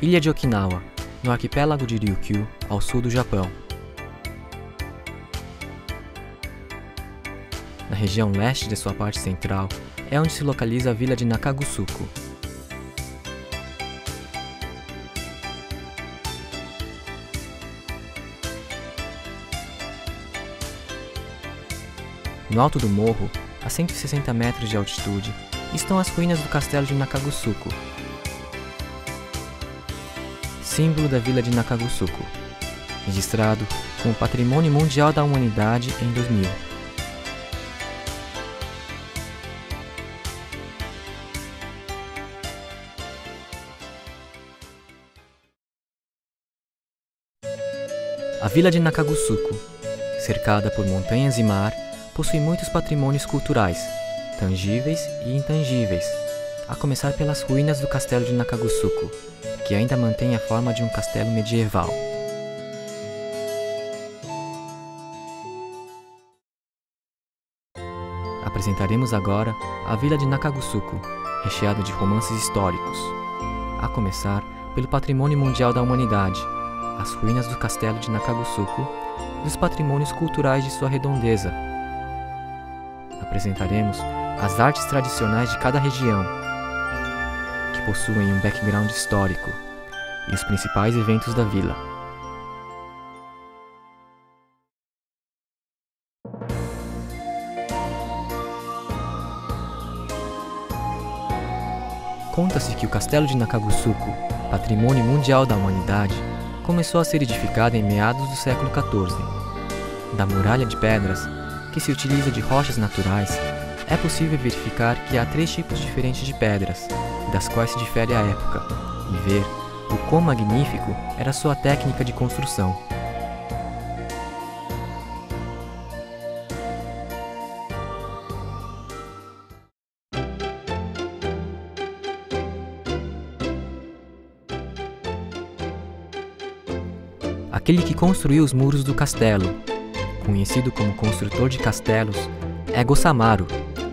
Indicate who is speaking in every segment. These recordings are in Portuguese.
Speaker 1: Ilha de Okinawa, no arquipélago de Ryukyu, ao sul do Japão. Na região leste de sua parte central é onde se localiza a vila de Nakagusuko. No alto do morro, a 160 metros de altitude, estão as ruínas do castelo de Nakagusuko, símbolo da vila de Nakagusuko, registrado como Patrimônio Mundial da Humanidade em 2000. A vila de Nakagusuko, cercada por montanhas e mar, possui muitos patrimônios culturais, tangíveis e intangíveis, a começar pelas ruínas do castelo de Nakagusuko, que ainda mantém a forma de um castelo medieval. Apresentaremos agora a vila de Nakagusuko, recheada de romances históricos, a começar pelo Patrimônio Mundial da Humanidade, as ruínas do castelo de Nakagusuko e os patrimônios culturais de sua redondeza. Apresentaremos as artes tradicionais de cada região, possuem um background histórico, e os principais eventos da vila. Conta-se que o castelo de Nakagusuko, patrimônio mundial da humanidade, começou a ser edificado em meados do século XIV. Da muralha de pedras, que se utiliza de rochas naturais, é possível verificar que há três tipos diferentes de pedras, das quais se difere a época, e ver o quão magnífico era sua técnica de construção. Aquele que construiu os muros do castelo, conhecido como construtor de castelos, é Gosamaru,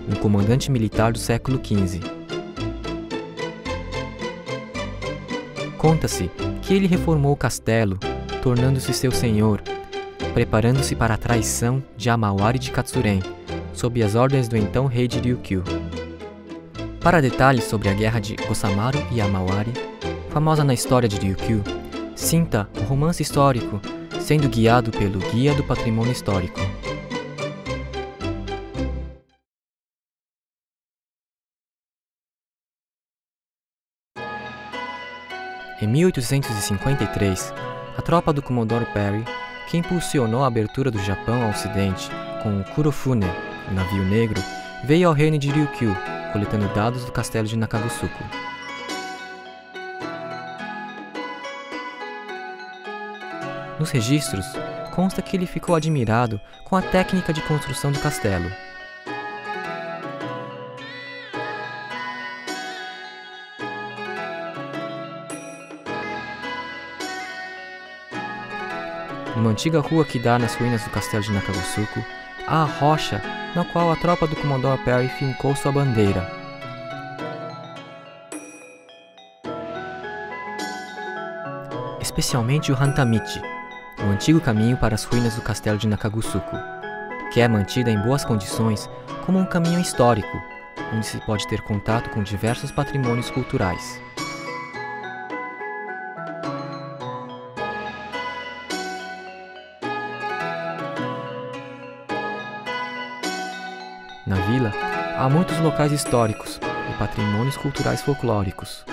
Speaker 1: um comandante militar do século XV. Conta-se que ele reformou o castelo, tornando-se seu senhor, preparando-se para a traição de Amawari de Katsuren, sob as ordens do então rei de Ryukyu. Para detalhes sobre a guerra de Osamaru e Amawari, famosa na história de Ryukyu, sinta o romance histórico sendo guiado pelo Guia do Patrimônio Histórico. 1853, a tropa do Comodoro Perry, que impulsionou a abertura do Japão ao ocidente com o Kurofune, o navio negro, veio ao reino de Ryukyu, coletando dados do castelo de Nakagusuko. Nos registros, consta que ele ficou admirado com a técnica de construção do castelo. Numa antiga rua que dá nas ruínas do castelo de Nakagusuko, há a rocha na qual a tropa do Commodore Perry fincou sua bandeira. Especialmente o Hantamichi, o antigo caminho para as ruínas do castelo de Nakagusuko, que é mantida em boas condições como um caminho histórico, onde se pode ter contato com diversos patrimônios culturais. Na vila, há muitos locais históricos e patrimônios culturais folclóricos.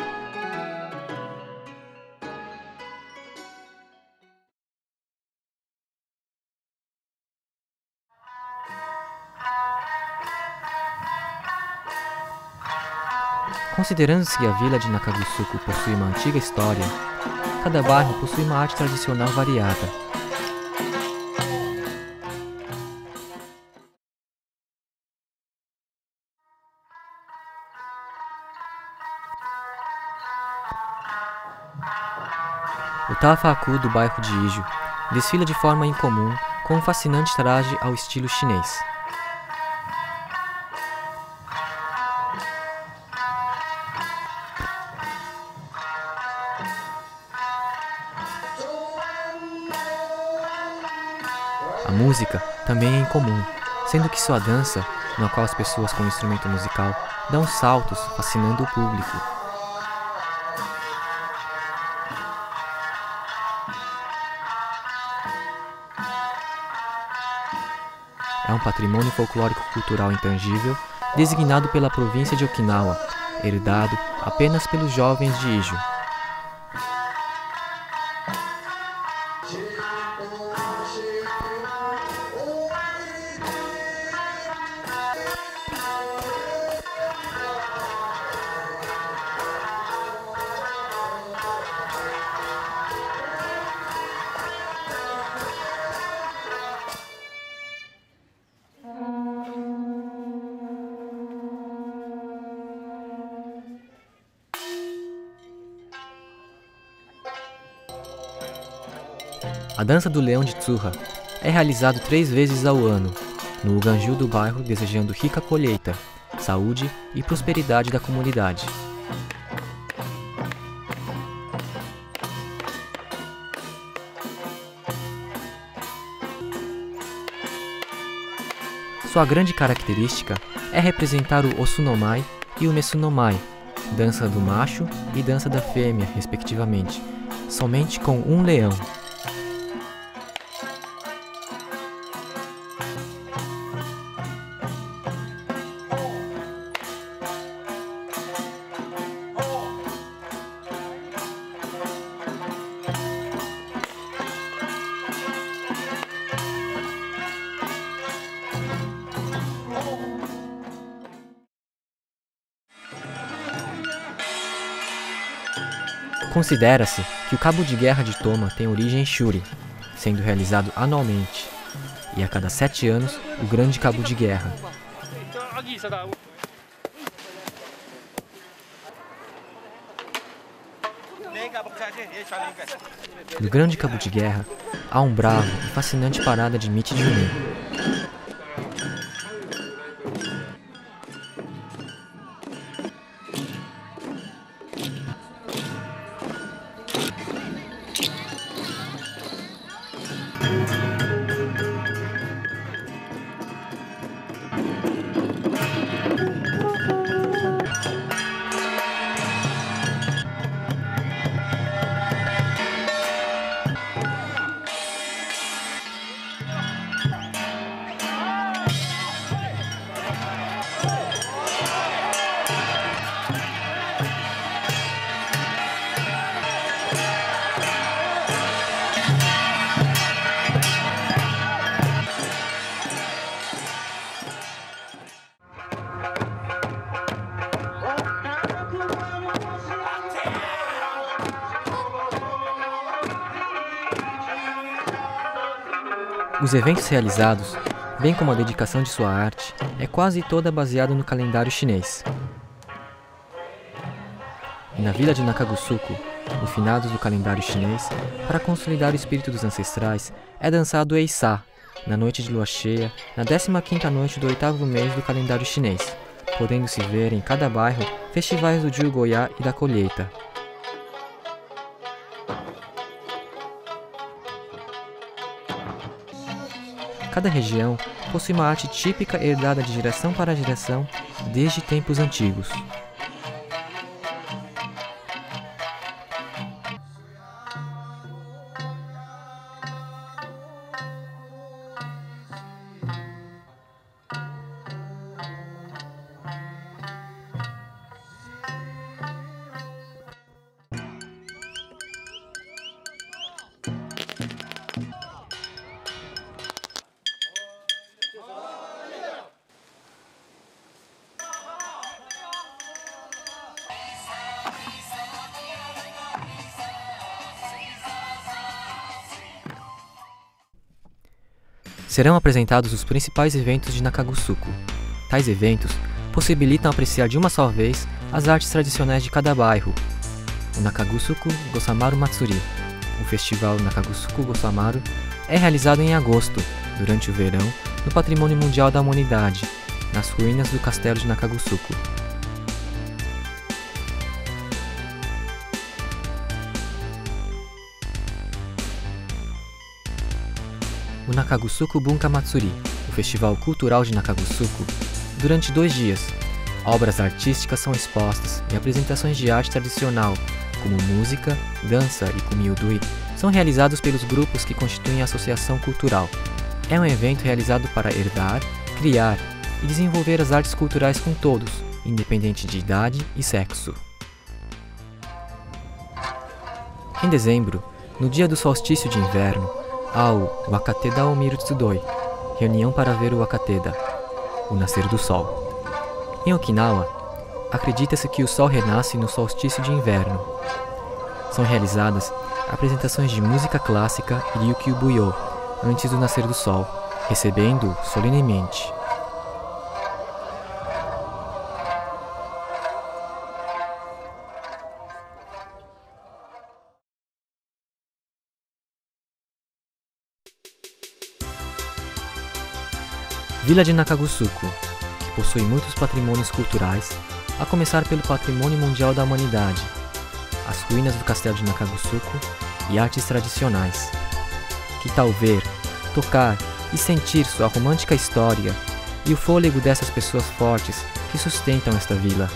Speaker 1: Considerando-se que a vila de Nakagusuko possui uma antiga história, cada bairro possui uma arte tradicional variada. O Tafaku do bairro de Ijo desfila de forma incomum com um fascinante traje ao estilo chinês. A música também é incomum, sendo que sua dança, na qual as pessoas com instrumento musical dão saltos fascinando o público. É um patrimônio folclórico cultural intangível designado pela província de Okinawa, herdado apenas pelos jovens de Ijo. A dança do leão de Tsuha é realizado três vezes ao ano, no Uganju do bairro desejando rica colheita, saúde e prosperidade da comunidade. Sua grande característica é representar o Osunomai e o Mesunomai, dança do macho e dança da fêmea, respectivamente, somente com um leão. Considera-se que o cabo de guerra de Toma tem origem Shuri, sendo realizado anualmente, e a cada sete anos o Grande Cabo de Guerra. No Grande Cabo de Guerra há um bravo e fascinante parada de Michi Os eventos realizados, bem como a dedicação de sua arte, é quase toda baseada no calendário chinês. E na vila de Nakagusuku, no finados do calendário chinês, para consolidar o espírito dos ancestrais, é dançado o Eisá, na noite de lua cheia, na 15ª noite do oitavo mês do calendário chinês, podendo se ver em cada bairro festivais do Jiu Goiá e da colheita, Cada região possui uma arte típica herdada de geração para geração desde tempos antigos. Serão apresentados os principais eventos de Nakagusuku. Tais eventos possibilitam apreciar de uma só vez as artes tradicionais de cada bairro. O Nakagusuku Gosamaru Matsuri, o festival Nakagusuku Gosamaru, é realizado em agosto, durante o verão, no Patrimônio Mundial da Humanidade, nas ruínas do Castelo de Nakagusuku. O Nakagusuku Bunka Matsuri, o festival cultural de Nakagusuku, durante dois dias. Obras artísticas são expostas e apresentações de arte tradicional, como música, dança e kumiudui, são realizados pelos grupos que constituem a associação cultural. É um evento realizado para herdar, criar e desenvolver as artes culturais com todos, independente de idade e sexo. Em dezembro, no dia do solstício de inverno, há o Wakateda Omiru Tsudoi, reunião para ver o Wakateda, o nascer do sol. Em Okinawa, acredita-se que o sol renasce no solstício de inverno. São realizadas apresentações de música clássica e Ryukyu Buyo antes do nascer do sol, recebendo solenemente Vila de Nakagusuko, que possui muitos patrimônios culturais, a começar pelo Patrimônio Mundial da Humanidade, as ruínas do Castelo de Nakagusuko e artes tradicionais. Que tal ver, tocar e sentir sua romântica história e o fôlego dessas pessoas fortes que sustentam esta vila?